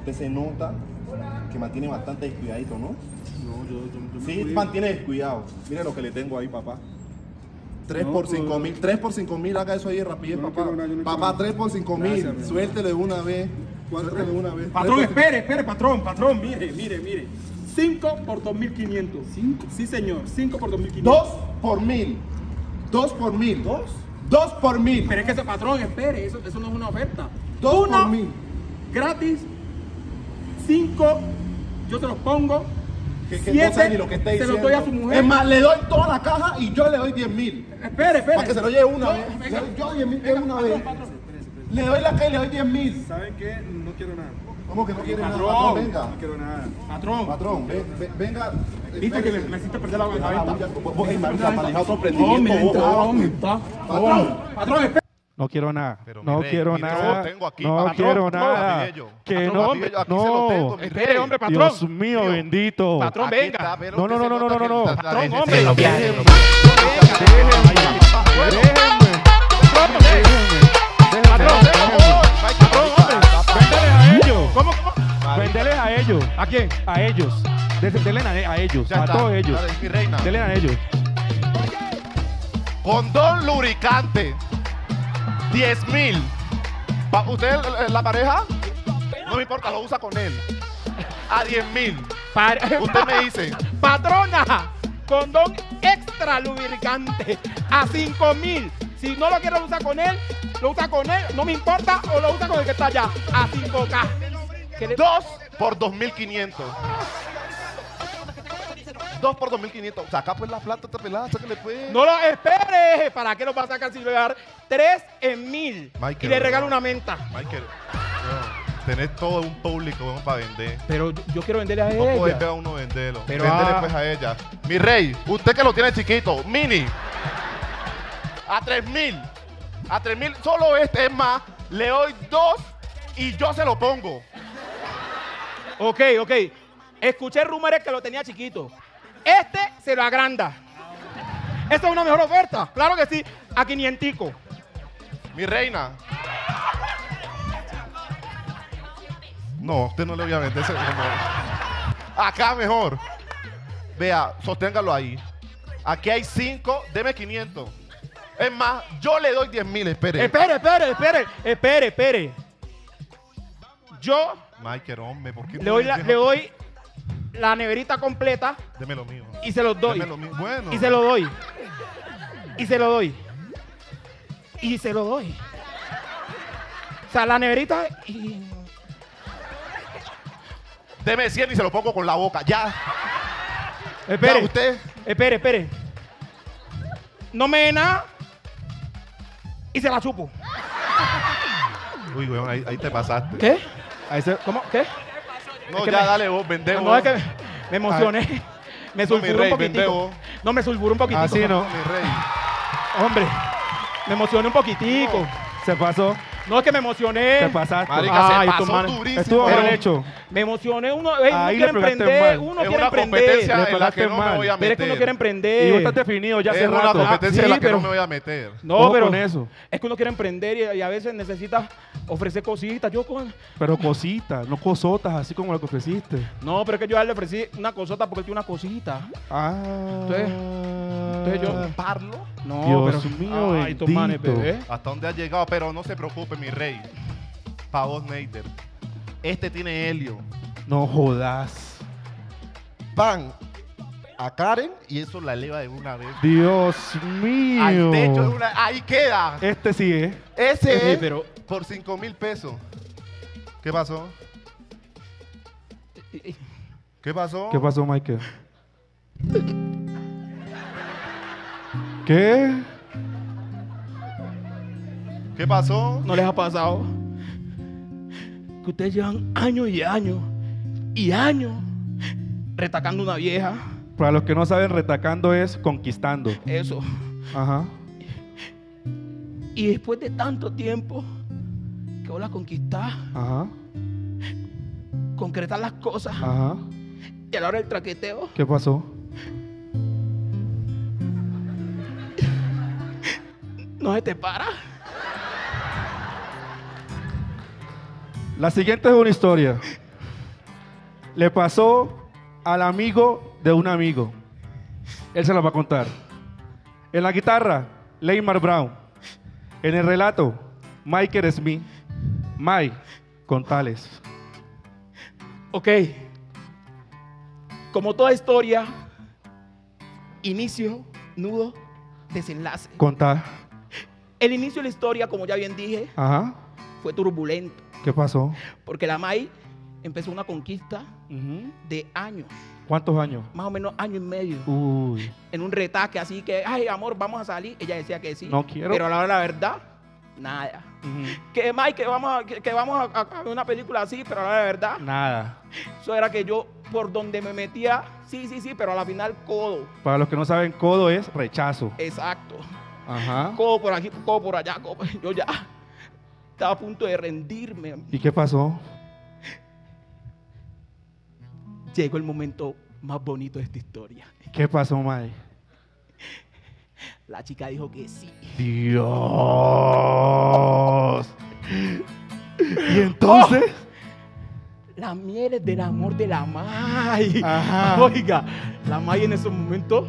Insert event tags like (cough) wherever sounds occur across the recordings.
Usted se nota que mantiene bastante descuidadito, ¿no? No, yo, yo, yo me Sí, cuido. mantiene descuidado. Mire lo que le tengo ahí, papá. 3 No, por pues- 5 mil, 3 por 5 mil, haga eso ahí rapidez, no papá. nada, no papá, quiero nada. 3 por 5 Gracias, mil, suéltele de una vez. Suéltele de una vez. Patrón, espere, espere, patrón, patrón, mire, mire, mire. 5 por 2500. ¿Cinco? Sí, señor, 5 por 2500. 2 por mil. 2 por mil. 2. 2 por mil. Pero es que ese patrón, espere, eso, eso no es una oferta. Dos Uno, por mil. gratis. 5, yo se los pongo. Que, que Siete, no sabe ni lo que se diciendo. los doy a su mujer. Es más, le doy toda la caja y yo le doy 10 mil. Espere, espere. Para que se lo lleve una Yo- vez. Le venga, doy yo 10 mil de venga, una patrón, vez. patrón. Le doy la caja y le doy 10 mil. ¿Saben qué? No quiero nada. ¿Cómo que no quiere nada? Patrón. Patrón, venga. No quiero nada. Patrón, Patrón, ve- ve- venga. viste que me, me hiciste perder la, Ah, venta. vos- me. Patrón, patrón, espere. No quiero nada. Pero, no rey, quiero nada. tengo aquí, no patrón, quiero patrón, nada. Mapillo. Que Patrón, no. Mapillo, aquí se lo no. tengo, mi rey. hombre, patrón. Dios mío, Mío. bendito. Patrón, Aquí venga. está, No, no, no, no, no, no, no. Patrón, hombre. Déjenme. Déjenme. Patrón, Patrón, hombre. Véndeles a ellos. ¿Cómo, cómo? Véndeles a ellos. ¿A quién? A ellos. Denle a, ellos. A todos ellos. Denle a ellos. Condón lubricante. 10 mil. ¿Usted, la pareja? No me importa, lo usa con él. A 10 mil. Usted me dice. (laughs) Patrona, condón extra lubricante a 5 mil. Si no lo quiere usar con él, lo usa con él, no me importa, o lo usa con el que está allá, a 5K. ¿Qué le- 2 por 2500. 2 por 2500. Saca pues la plata, esta pelada, sáquale pues. No lo espere. ¿Para qué lo va a sacar si le voy a dar 3 en mil? Michael, y le regalo no. una menta. Michael, no, tenés todo un público bueno, para vender. Pero yo, yo quiero venderle a No puedes ver ella. a uno venderlo. Pero, Véndele ah. pues a ella. Mi rey, usted que lo tiene chiquito, mini. A 3000. A 3000, solo este es más. Le doy dos y yo se lo pongo. Ok, ok. Escuché rumores que lo tenía chiquito. Este se lo agranda. Esta es una mejor oferta. Claro que sí. A 500. Mi reina. No, usted no le voy a vender ese. Acá mejor. Vea, sosténgalo ahí. Aquí hay 5, deme 500. Es más, yo le doy 10 mil, espere. Espere, espere, espere, espere, espere. Yo Michael, hombre, ¿por qué le doy la, le doy la neverita completa Deme lo mío. y se los doy. Deme lo mío. Bueno. Y se lo doy. Y se lo doy. Y se lo doy. O sea, la neverita y... Deme 100 y se lo pongo con la boca. Ya. Espere. Ya, usted. Espere, espere. No me dé nada. Y se la chupo. Uy, weón, ahí, ahí te pasaste. ¿Qué? Ahí se- ¿Cómo? ¿Qué? No, Es que ya me- dale vos, vende No, vos. es que me emocioné. Me sulfuró un poquitico. No, me sulfuró un poquitico. Así no. Mi rey. Hombre, me emocioné un poquitico. Se pasó. No, es que me emocioné. Te pasaste. Marica, Ay, se pasó madre. durísimo. Estuvo mal hecho. Me emocioné. Uno, ey, uno Ahí quiere le pegaste emprender. mal. Uno Es quiere una emprender. competencia en la pegaste que no me mal. voy a Pero es que uno meter. quiere emprender. Y vos estás definido ya hace Es una rato. competencia en Sí, la que pero- no me voy a meter. No, Ojo pero con eso. es que uno quiere emprender y, y a veces necesita ofrecer cositas. Yo con... Pero cositas, no cosotas, así como lo que ofreciste. No, pero es que yo a él le ofrecí una cosota porque él tiene una cosita. Ah. Entonces- entonces yo- Parlo. No, Dios pero... mío, Ay, estos manes, bendito. bebé. Hasta dónde ha llegado, pero no se preocupe, mi rey. Pa' vos, Neider. Este tiene helio. No jodas. Van a Karen y eso la eleva de una vez. Dios mío. Al techo de una. Ahí queda. Este sí es. Ese Sí, es pero- por 5 mil pesos. ¿Qué pasó? ¿Qué pasó? ¿Qué pasó, Michael? ¿Qué? ¿Qué pasó? ¿No les ha pasado? Que ustedes llevan años y años y años retacando una vieja. Para los que no saben, retacando es conquistando. Eso. Ajá. Y después de tanto tiempo que vos la conquistás, Ajá. concretar las cosas Ajá. y a la hora del traqueteo, ¿Qué pasó? no se te para. La siguiente es una historia. le pasó al amigo de un amigo. Él se lo va a contar. En la guitarra, Leymar Brown. En el relato, Michael Smith. Mike, contales. Ok. Como toda historia, inicio, nudo, desenlace. Contá. El inicio de la historia, como ya bien dije, Ajá. fue turbulento. ¿Qué pasó? Porque la Mai empezó una conquista de años, ¿Cuántos años? más o menos año y medio. Uy. En un retaque así que, ay, amor, vamos a salir. Ella decía que sí. No quiero. Pero a la hora de la verdad, nada. Que Mai, que vamos, a, que, que vamos a, una película así, pero a la hora de la verdad, Nada. eso era que yo, por donde me metía, sí, sí, sí, pero a la final, codo. Para los que no saben, codo es rechazo. Exacto. Ajá. Codo por aquí, codo por allá, codo Yo ya estaba a punto de rendirme. ¿Y qué pasó? Llegó el momento más bonito de esta historia. ¿Qué pasó, Mike? La chica dijo que sí. Dios. ¿Y entonces? Las mieles del amor de la May. Ajá. Oiga, la May en esos momentos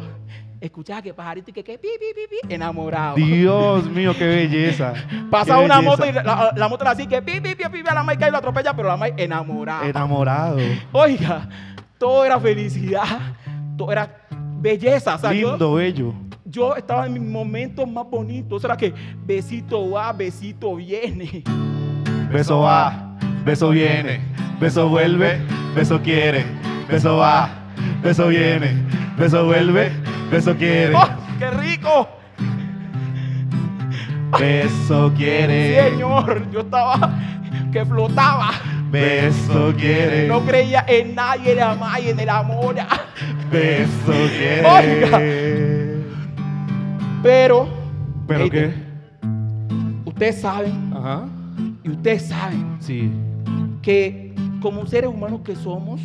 escuchaba que pajarito y que, que pi, pi, pi, pi, enamorado. Dios mío, qué belleza. (laughs) Pasaba Qué una belleza. moto y la, la moto era así que pi, pi, pi, pi, a la cae y lo atropella, pero la May enamorada. Enamorado. Oiga, todo era felicidad, todo era belleza. O sea, yo- Lindo, bello. yo estaba en mis momentos más bonitos. Era que besito va, besito viene. Beso va, beso viene, beso vuelve, beso quiere, beso va, beso viene, beso vuelve, beso quiere, ¡Oh, qué rico! beso quiere, Señor, yo estaba que flotaba. beso quiere, No creía en nadie, en May, en el amor. beso quiere. Oiga. Pero, ¿Pero qué? ustedes saben, Ajá. y ustedes saben Sí. que como seres humanos que somos,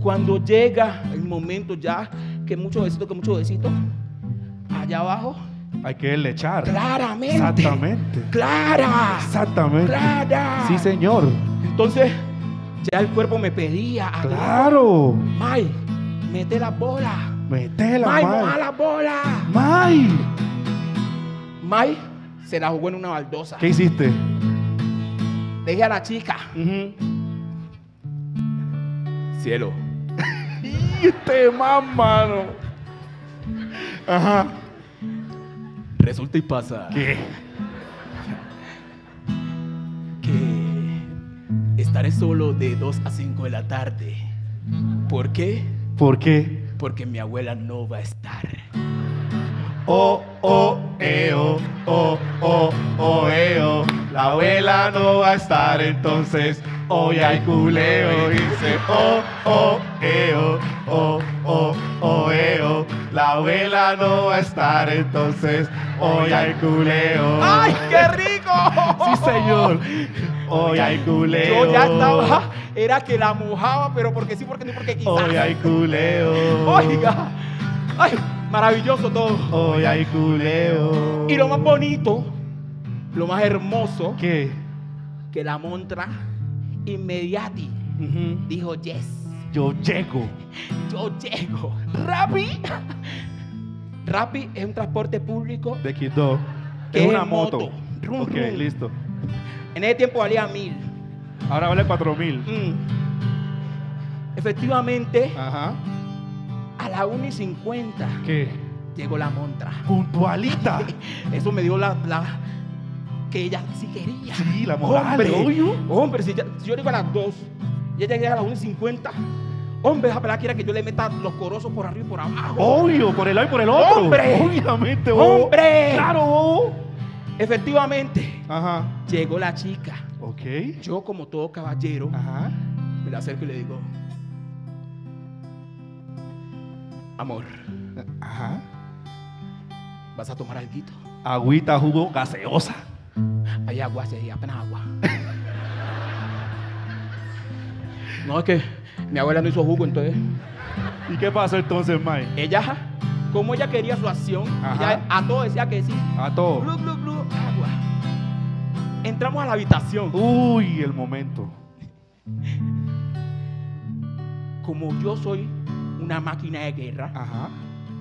cuando llega el momento ya, que mucho besito, que mucho besito, allá abajo, Hay que lechar. claramente. Exactamente. Clara. Exactamente. Clara. Sí, señor. Entonces, ya el cuerpo me pedía, Claro. May, mete la bola. Metela, May, moja May. la bola. May. May se la jugó en una baldosa. ¿Qué hiciste? Dejé a la chica. Cielo. Y este más, mano. Ajá. Resulta y pasa ¿Qué? que estaré solo de 2 a 5 de la tarde. ¿Por qué? ¿Por qué? Porque mi abuela no va a estar. Oh, oh, eo, oh, oh, oh, eo. La abuela no va a estar entonces. Hoy hay culeo. Dice, oh, oh, eo, oh, oh, oh, eo. La abuela no va a estar entonces. Hoy hay culeo. ¡Ay, qué rico! Sí, señor. Hoy hay culeo. Yo ya estaba, era que la mojaba, pero porque sí, porque no, porque quizás. Hoy hay culeo. Oiga, ay, maravilloso todo. Hoy hay culeo. Y lo más bonito, lo más hermoso, ¿Qué? que la montra inmediati dijo yes, Yo llego. yo llego. Rappi. (laughs) Rappi es un transporte público. De Quito. ¿Qué Es una moto? moto. Rum, ok, rum. listo. En ese tiempo valía mil. Ahora vale 4 mil. Mm. Efectivamente, Ajá. a la 1 y 50 ¿Qué? llegó la montra. Puntualita. (laughs) Eso me dio la, la- que ella sí quería. Sí, la moral, Hombre, obvio. hombre, si, ya- si yo llego a las 2 y ella llega a las 1 y 50, hombre, esa pelada quiere que yo le meta los corosos por arriba y por abajo. Obvio, por el lado y por el otro. ¡Hombre! Obviamente, bobo. ¡Hombre! Claro, bobo. Efectivamente, Ajá. llegó la chica. Ok. Yo, como todo caballero, Ajá. me la acerco y le digo, amor, Ajá. ¿vas a tomar algo? Agüita, jugo, gaseosa. Hay agua, sí, hay apenas agua. (laughs) No, es que mi abuela no hizo jugo, entonces. ¿Y qué pasó entonces, Mike? Ella, como ella quería su acción, ella a todo decía que sí. A todo. Blu, blu, blu, agua. Entramos a la habitación. Uy, el momento. como yo soy una máquina de guerra, Ajá.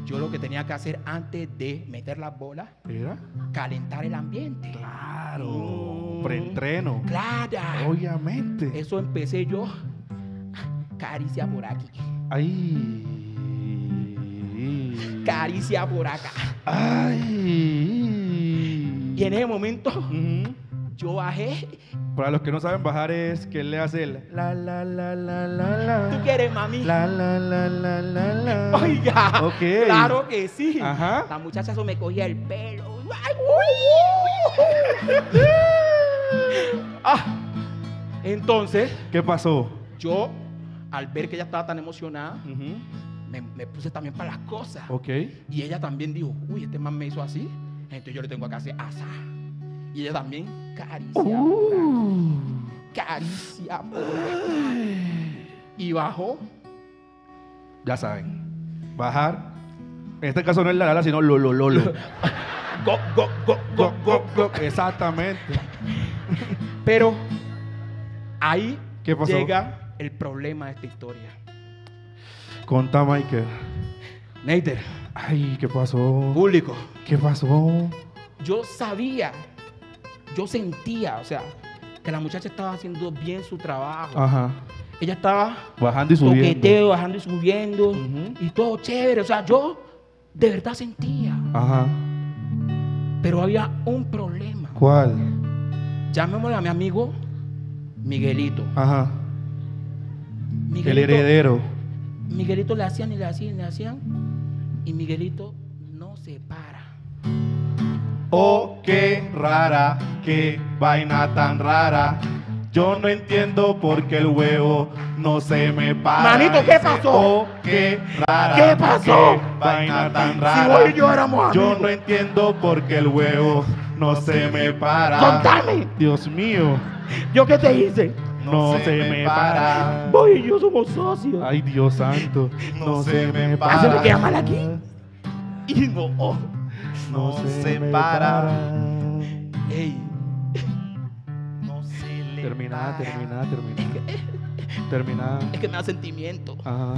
Yo lo que tenía que hacer antes de meter las bolas, Era. calentar el ambiente. Claro. Preentreno. Claro. Obviamente. Eso empecé yo. Caricia por aquí. Ay. Caricia por acá. Ay. Y en ese momento. Yo bajé. Para los que no saben bajar es que él le hace el la la la la la la. ¿Tú quieres, mami? La la la la la la. Oiga. Ok. Claro que sí. Ajá. La muchacha eso me cogía el pelo. Ay, uy. Ah. Entonces, ¿Qué pasó? yo, al ver que ella estaba tan emocionada, me, me puse también para las cosas. Ok. Y ella también dijo, uy, este man me hizo así. Entonces yo le tengo que hacer asa. Y ella también caricia. por Uh. aquí, Caricia. por aquí. Y bajó. Ya saben. Bajar. En este caso no es la la, sino lo lo lo lo. (laughs) Go, go, go, go, go, go. Exactamente. (laughs) Pero ahí ¿Qué pasó? llega el problema de esta historia. Conta Michael. Neiter, Ay, ¿qué pasó? público, ¿Qué pasó? yo sabía, yo sentía, o sea, que la muchacha estaba haciendo bien su trabajo. Ajá. Ella estaba Bajando y subiendo. toqueteo, bajando y subiendo, y todo chévere. O sea, yo de verdad sentía. Ajá. Pero había un problema. ¿Cuál? Llamémosle a mi amigo Miguelito. Ajá. El Miguelito, heredero. Miguelito le hacían y le hacían y le hacían. Y Miguelito no se para. Oh, qué rara, qué vaina tan rara. Yo no entiendo por qué el huevo no se me para. Manito, ¿qué pasó? Oh, qué rara. ¿Qué pasó? qué vaina tan Si rara. vos y yo éramos Yo amigos. no entiendo por qué el huevo no se me para. ¡Contame! Dios mío. ¿Yo qué te hice? No se me para. Vos y yo somos socios. Ay, Dios santo. No se me para. Haceme que mal aquí. Y no. oh. No se para. Ey, No se le Terminada, para. terminada, terminada. Terminada. es que me da sentimiento. Ajá.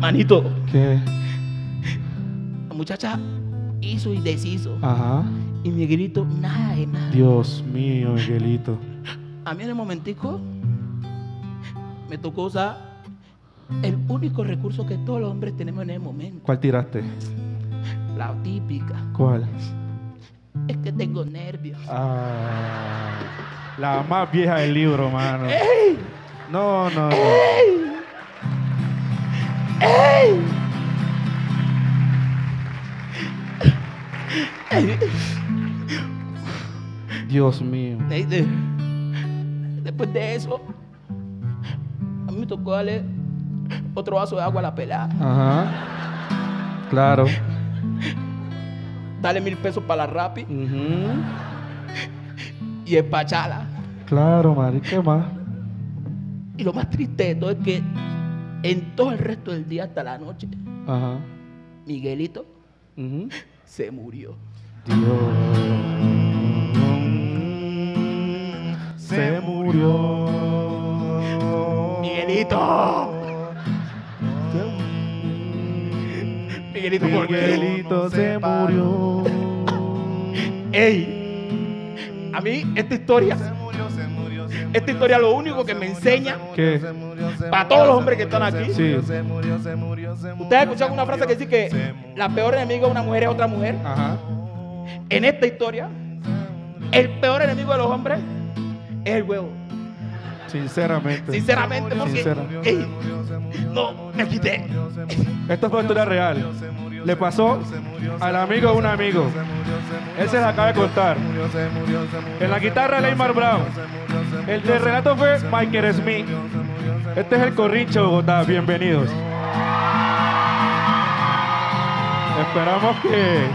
Manito, ¿Qué? la muchacha hizo y deshizo. Ajá. Y Miguelito, nada de nada. Dios mío, Miguelito. A mí en el momentico me tocó usar el único recurso que todos los hombres tenemos en el momento. ¿Cuál tiraste? La típica. ¿Cuál? Es que tengo nervios. Ah, la más vieja del libro, mano. ¡Ey! No, no, no. ¡Ey! ¡Ey! ¡Ey! Dios mío. Después de eso, a mí me tocó darle otro vaso de agua a la pelada. Ajá. Claro. Darle mil pesos para la rapi y empacharla. Claro, Mari. ¿Qué más? Y lo más triste de todo es que en todo el resto del día hasta la noche, Ajá. Miguelito se murió. Dios. Se murió. Miguelito. Miguelito. Miguelito se murió. Ey, a mí esta historia, Se murió, se murió, se esta historia lo único que me enseña Para todos los hombres que están aquí. Sí. se murió, se murió, se murió, ¿Ustedes se escuchan una frase que dice que la peor enemiga de una mujer es otra mujer? Ajá. En esta historia, el peor enemigo de los hombres es el huevo. Sinceramente. Sinceramente, porque Sincera. ey, no me quité. Esta fue historia real. Le pasó al amigo de un amigo. Él se la acaba de contar. En la guitarra, Leymar Brown. El de relato fue Michael Smith. Este es el Corrinche Bogotá. Bienvenidos. Esperamos que.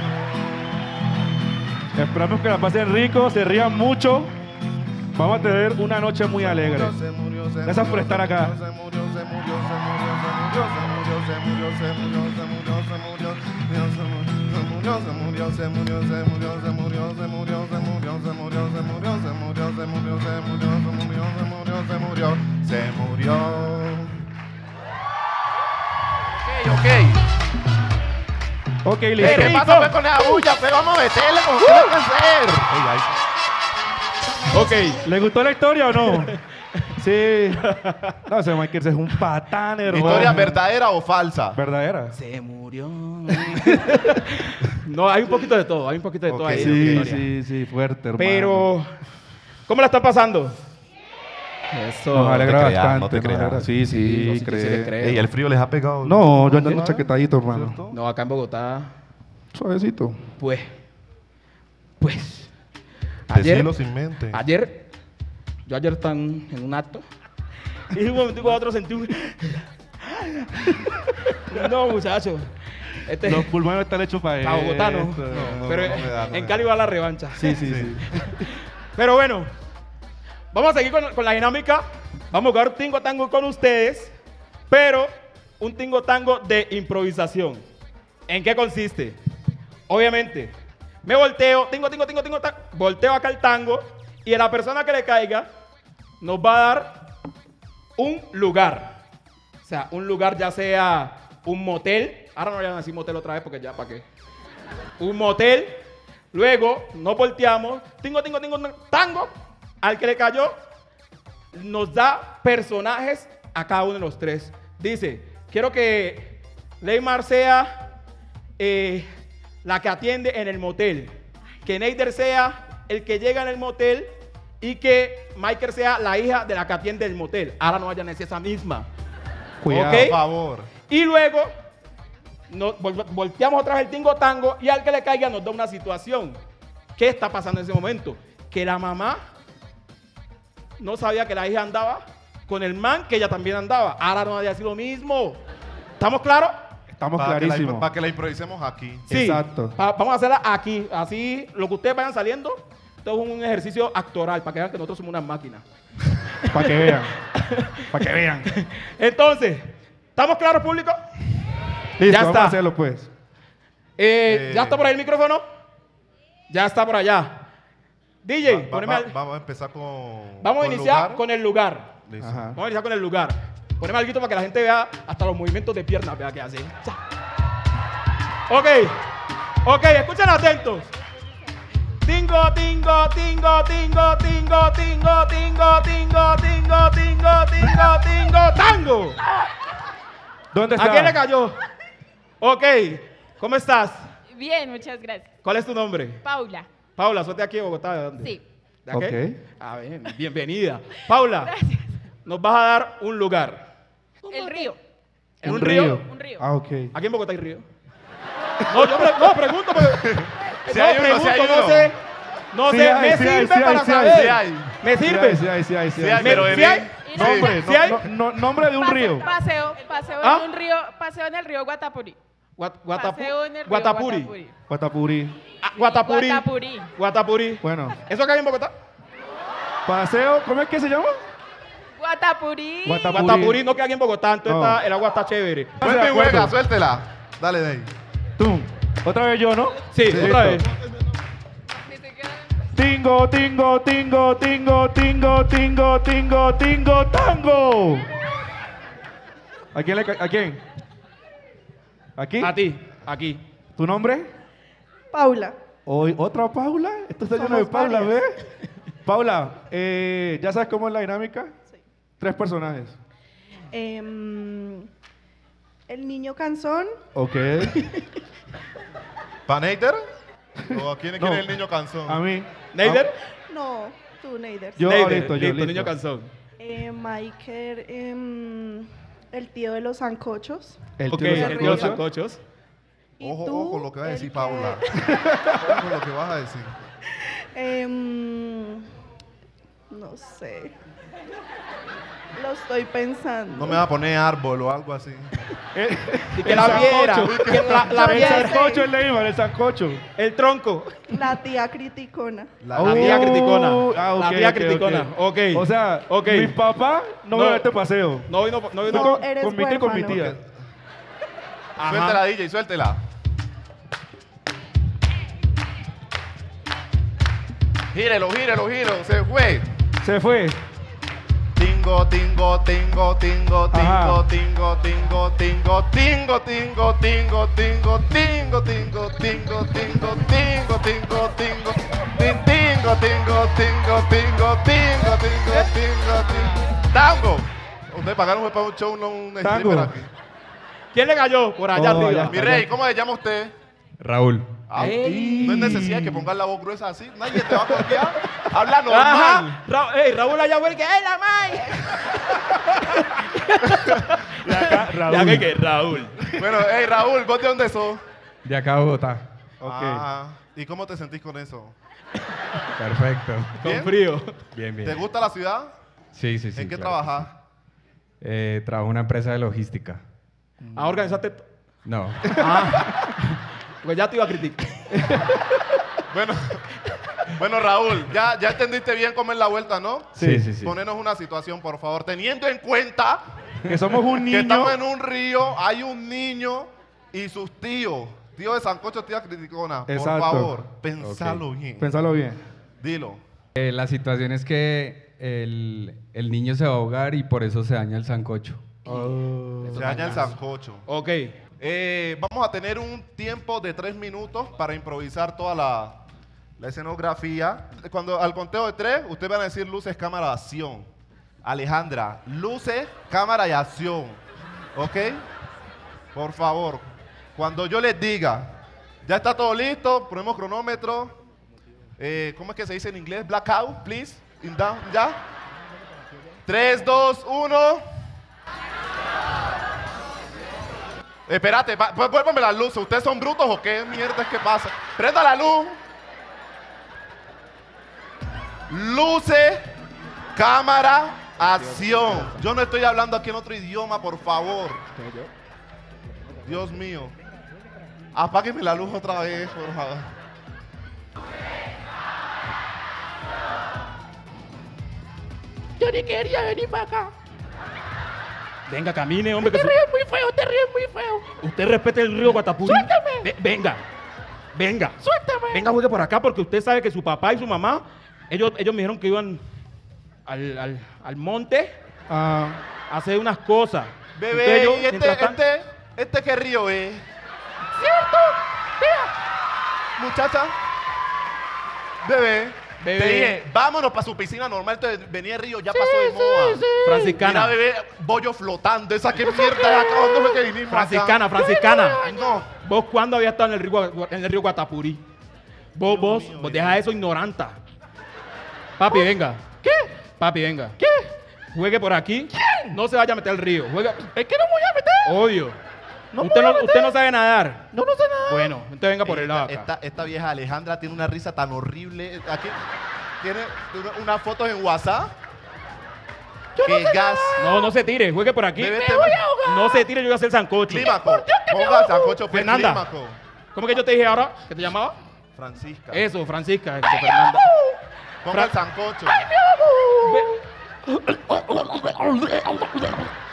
Esperamos que la pasen rico, se rían mucho. Vamos a tener una noche muy alegre. Gracias por estar acá. Se murió. Ok. Ok, Eh, listo. ¿Qué rico. pasa pues, con esa bulla? Pero vamos a meterle como tiene que ser. Ok. ¿Le gustó la historia o no? (laughs) Sí. No, ese Michael es un patán, hermano. ¿Historia verdadera o falsa? ¿Verdadera? Se murió. (laughs) no, hay un poquito de todo, hay un poquito de todo ahí. Sí, sí, sí, fuerte, hermano. Pero, ¿cómo la están pasando? Eso. Nos alegra te creas, bastante. no te nos alegra. creas. Sí, Sí, sí, no, sí, sí, cree. sí le creo. Ey, el frío les ha pegado. No, yo ando ¿no? chaquetadito, hermano. ¿Cierto? No, acá en Bogotá, Suavecito. pues, pues. Ayer, sin mente. ayer, yo ayer estaba en en un acto (laughs) y de un momento a otro sentí un... (laughs) no, muchacho. Este, Los pulmones están hechos para a Bogotá no. no, pero no me da, no en Cali va la revancha. Sí, sí, sí. (laughs) Pero bueno, vamos a seguir con, con la dinámica. Vamos a jugar un tingo tango con ustedes, pero un tingo tango de improvisación. ¿En qué consiste? Obviamente, me volteo, tingo, tingo, tingo, ta- volteo acá el tango y a la persona que le caiga nos va a dar un lugar. O sea, un lugar ya sea un motel. Ahora no voy a decir motel otra vez porque ya para qué un motel. Luego nos volteamos, tingo, tingo, tingo, tango. Al que le cayó, nos da personajes a cada uno de los tres. Dice, quiero que Leymar sea eh, la que atiende en el motel. Que Neider sea el que llega en el motel. Y que Michael sea la hija de la que atiende el motel. Ahora no vayan a decir esa misma. Cuidado. Por favor. Y luego nos vol- volteamos otra vez el tingo tango y al que le caiga nos da una situación. ¿Qué está pasando en ese momento? Que la mamá no sabía que la hija andaba con el man que ella también andaba. Ahora no va a decir lo mismo. ¿Estamos claros? Estamos Para que, la, clarísimos. para que la improvisemos aquí. Sí. Exacto. Pa- vamos a hacerla aquí. Así, lo que ustedes vayan saliendo, esto es un ejercicio actoral para que vean que nosotros somos una máquina. (laughs) Para que vean. (laughs) Para que vean. Entonces, ¿estamos claros, público? Listo, Ya vamos está. a hacerlo pues. Eh, Eh. ¿Ya está por ahí el micrófono? Ya está por allá. DJ, Va- va- poneme va- al- vamos a empezar con. vamos a iniciar lugar. con el lugar. Vamos a iniciar con el lugar. Poneme algo para que la gente vea hasta los movimientos de piernas, vea que hace. Ok, ok, escuchen atentos. Tingo, tingo, tingo, tingo, tingo, tingo, tingo, tingo, tingo, tingo, tingo, tingo, tango. ¿Dónde está? ¿A quién le cayó? Ok, ¿cómo estás? Bien, muchas gracias. ¿Cuál es tu nombre? Paula. Paula, ¿sos de aquí de Bogotá? ¿De dónde? Sí. ¿De aquí? Ok. A ver, bienvenida. Paula, Gracias. nos vas a dar un lugar. El río. ¿En Un río? Un río. Ah, ok. ¿Aquí en Bogotá hay río? No, yo pre- no, pregunto. pero- (laughs) Sí no, hay uno, sí pregunto, hay no sé. No Sí sé, hay, me sí hay, sirve sí hay, para sí hay, saber. sí hay. Me Sí sirve. hay, sí hay, sí hay, sí Sí hay. pero ¿Sí en- hay? Y no- Nombre, ¿Sí hay? no- no- no- nombre de un Pase- río. Paseo, paseo ¿Ah? en un río, paseo en el río Guatapurí. Guat- Guatapu- Paseo en el río Guatapuri. Guatapurí. Ah, Guatapuri. Guatapurí. Guatapuri. Bueno. ¿Eso que hay en Bogotá? Paseo, ¿cómo es que se llama? Guatapurí. Guatapurí. No queda aquí en Bogotá, entonces No. está- el agua está chévere. Vuelve y juega, suéltela. Dale de ahí. Tú. Otra vez yo, ¿no? Sí, otra vez. Tingo, tingo, tingo, tingo, tingo, tingo, tingo, tingo, tango. ¿A quién le ¿A quién? ¿Aquí? A ti, aquí. ¿Tu nombre? Paula. Hoy, ¿Otra Paula? Esto está lleno de Paula, ¿ve? varias. Paula, eh, ¿ya sabes cómo es la dinámica? Tres personajes. Em, el niño canzón. Ok. (laughs) ¿Paneiter? ¿O a quién No. quiere el niño canzón? A mí. ¿Neider? No, tú, Neider. Yo, Neider, listo, yo, listo. niño canzón. Eh, Michael, em, el tío de los zancochos. El Ok, tío de los el tío de los sancochos. sancochos. Y Ojo, tú, ojo con lo que va a el decir que- Paula. (laughs) ojo con lo que vas a decir. Em, no sé. Lo estoy pensando. No me va a poner árbol o algo así. (laughs) Y que la viera. sancocho. que la, la Yo El sancocho, el de Ibar, el sancocho. El tronco. La tía criticona. La, La tía criticona. Ah, La tía criticona. Ok. O sea, Ok. mi papá no, me No. va a este paseo. No vino, no vino. Fui No, con, eres con mi tía y con mi tía. Suéltela, DJ, suéltela. Gírelo, gírelo, gírelo. Se fue. Se fue. Tingo, Tingo, tingo, tingo, tingo, tingo, tingo, tingo, tingo, tingo, tingo, tingo, tingo, tingo, tingo, tingo, tingo, tingo, tingo, tingo, tin, tingo, tingo, tingo, tingo, tingo, tingo, tingo, tingo. Tango. Ustedes pagaron para un show, no un stripper aquí. ¿Quién le cayó? Por allá Oh, arriba. Mi rey, ¿cómo se llama usted? Raúl. Ah. No es necesidad que pongas la voz gruesa así. Nadie te va a copiar. (laughs) Habla Ajá. normal. Ra- ey, Raúl allá fue el que ¡es la May! (laughs) De acá, Raúl. Que que Raúl. Bueno, hey Raúl, ¿vos de dónde sos? De acá a Bogotá. Ah, ¿Y cómo te sentís con eso? Perfecto. Con ¿Bien? frío. Bien, ¿Te bien. gusta la ciudad? Sí, sí, sí. ¿En qué claro. trabajas? Eh, trabajo en una empresa de logística. Ah, organizaste. No. Pues ya te iba a criticar. (laughs) Bueno, bueno Raúl, ya, ya entendiste bien cómo es la vuelta, ¿no? Sí, sí, sí. Ponernos una situación, por favor, teniendo en cuenta Que somos un que niño. estamos en un río, hay un niño y sus tíos. Tío de Sancocho, tía Criticona. Por Exacto. favor, pensalo bien. Pensalo bien. Dilo. Eh, la situación es que el, el niño se va a ahogar y por eso se daña el sancocho. Se daña el Sancocho. Ok. Eh, vamos a tener un tiempo de tres minutos para improvisar toda la, la escenografía. Cuando al conteo de tres, ustedes van a decir luces, cámara, acción. Alejandra, luces, cámara y acción. ¿Ok? Por favor, cuando yo les diga, ya está todo listo, ponemos cronómetro. Eh, ¿Cómo es que se dice en inglés? Blackout, please. In down, ¿Ya? 3, 2, 1. Espérate, vu- vuélvame la luz. ¿Ustedes son brutos o qué mierda es que pasa? Prenda la luz. Luces, cámara, acción. Yo no estoy hablando aquí en otro idioma, por favor. Dios mío. Apágueme la luz otra vez, por favor. Yo ni quería venir para acá. Venga, camine, hombre. Que te ríes muy feo, te ríes muy feo. Usted respete el río Guatapurí. ¡Suéltame! venga, venga. ¡Suéltame! Venga, juegue por acá porque usted sabe que su papá y su mamá, ellos, ellos me dijeron que iban al, al, al monte a hacer unas cosas. Bebé, y yo, ¿y este, este, este qué río es? ¿Cierto? Muchacha. Bebé. Bebé. Te dije, vámonos para su piscina normal. Entonces venía el río, ya pasó de moda. Franciscana. Mira, bebé, bollo flotando. Esa qué mierda es acá. ¿Dónde fue que vinimos? acá? Franciscana, franciscana. Ay, no. ¿Vos cuándo había estado en el río, en el río Guatapurí? Vos, vos, mío, vos deja eso ignoranta. Papi, venga. ¿Qué? Papi, venga. ¿Qué? Juegue por aquí. No se vaya a meter al río. Juega. ¿Es que no voy a meter? Obvio. Usted, no, usted no sabe nadar. No, no sé nadar. Bueno, entonces venga por el lado acá. Esta, esta vieja Alejandra tiene una risa tan horrible. Aquí tiene una- unas fotos en WhatsApp. que gas. No, no se tire. Juegue por aquí. Bebé, Me te- voy a ahogar. No se tire, yo voy a hacer sancocho. Clímaco. Ponga sancocho, pues, Fernanda. clímaco. ¿Cómo que yo te dije ahora que te llamaba? Francisca. Eso, Francisca. este, Fernanda. Ponga el sancocho. (clears throat) (clears throat) (clears throat)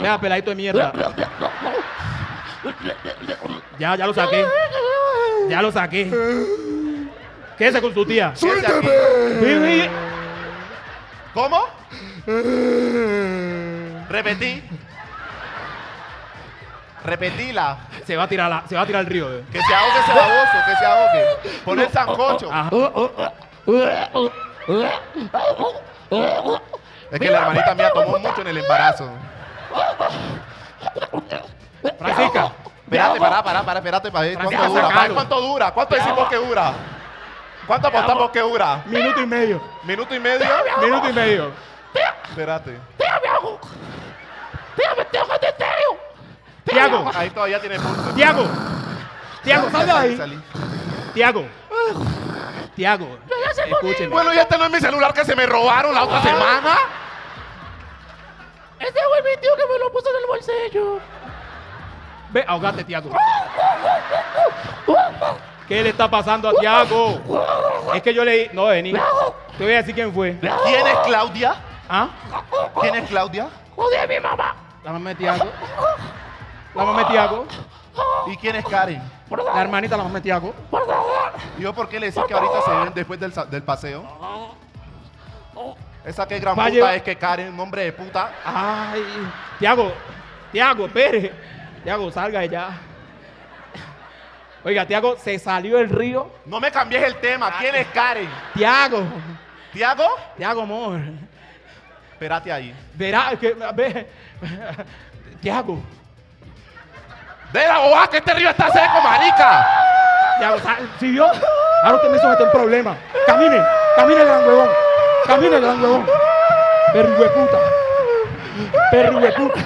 Vea, peladito de mierda. Ya, ya lo saqué. Ya lo saqué. Quédese con su tía. Quédese aquí. Vivi. ¿Cómo? Repetí. Repetila. Se va a tirar, la- se va a tirar al río. eh. Que se ahogue ese baboso, que se ahogue. Pon el sancocho. Ajá. Es que la hermanita mía tomó mucho en el embarazo. Francisca. Espérate, pará, pará, pará, espérate para ver cuánto dura. sacalo. Pa- ¿Cuánto dura? ¿Cuánto decimos que dura? ¿Cuánto apostamos que dura? Minuto y medio. ¿Minuto y medio? Minuto y medio. Espérate. Tiago. Ahí todavía tiene pulso. Tiago. Tiago, sal de Salí, ahí. salí. Tiago. Tiago. Escúcheme. Bueno, y este no es mi celular que se me robaron la otra semana. Ese fue mi tío que me lo puso en el bolsillo. Ve, ahogate, Tiago. ¿Qué le está pasando a Tiago? Es que yo leí. No, vení. Te voy a decir quién fue. ¿Quién es Claudia? ¿Ah? ¿Quién es Claudia? La mamá de Tiago. La mamá de Tiago. ¿Y quién es Karen? La hermanita, la mamá de Tiago. ¿Y yo por qué le decís que ahorita se ven después del, paseo? Esa que gran puta es que Karen, nombre de puta. Ay, Tiago, Tiago, espere. Tiago, salga ya. Oiga, Tiago, se salió del río. No me cambies el tema. ¿Quién es Karen? Tiago, ¿Tiago? Tiago, amor. Espérate ahí. Verá, que, ve. Tiago, ¡De la boba que este río está seco, marica! Sal- ¿sí vio? Ahora usted me somete un problema. Camine, camine, gran huevón. Camine, gran huevón. Perro hueputa. Perro hueputa.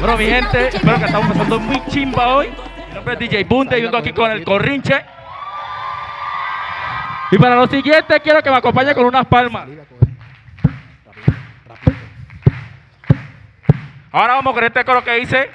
Bueno, mi gente, espero que estamos pasando muy chimba hoy. Mi nombre es DJ Bunde y vengo aquí con el corrinche. Y para lo siguiente quiero que me acompañe con unas palmas. Ahora vamos con este coro que dice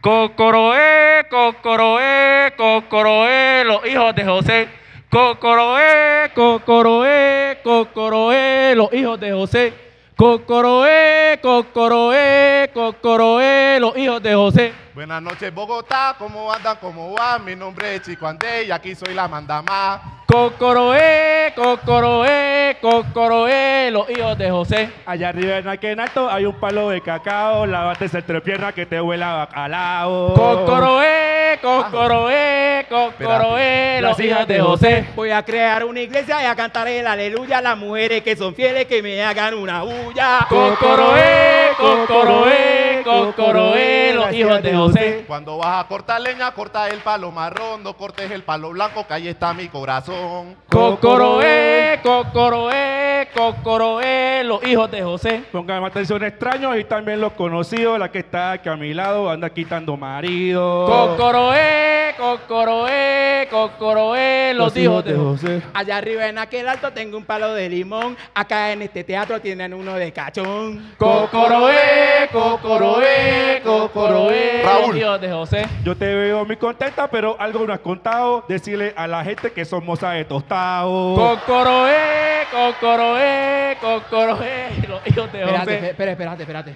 Cocoroé, Cocoroé, Cocoroé, los hijos de José. Cocoroé, Cocoroé, Cocoroé, los hijos de José. Cocoroé, Cocoroé, Cocoroé, los hijos de José. Buenas noches, Bogotá. ¿Cómo andan? ¿Cómo van? Mi nombre es Chico Andé y aquí soy la mandamá. Cocoroé, Cocoroé, Cocoroé, los hijos de José. Allá arriba en aquel alto hay un palo de cacao, lávate esa entrepierna que te huele a bacalao. Cocoroé, Cocoroé, Cocoroé, los hijos de José. Voy a crear una iglesia y a cantar el aleluya a las mujeres que son fieles que me hagan una bulla. Cocoroé, Cocoroé, Cocoroé, los hijos de José. Cuando vas a cortar leña, corta el palo marrón, no cortes el palo blanco, que ahí está mi corazón. Cocoroé, Cocoroé, Cocoroé, los hijos de José. Póngame atención extraños y también los conocidos, la que está aquí a mi lado anda quitando marido. Cocoroé, Cocoroé, Cocoroé, los hijos de José. Allá arriba en aquel alto tengo un palo de limón. Acá en este teatro tienen uno de cachón. Cocoroé, Cocoroé, Cocoroé, Raúl. de José. Yo te veo muy contenta, pero algo no has contado. Decirle a la gente que son moza de tostado. Cocoroé, Cocoroé, Cocoroé, los hijos de Espérate, José. espérate, espérate, espérate.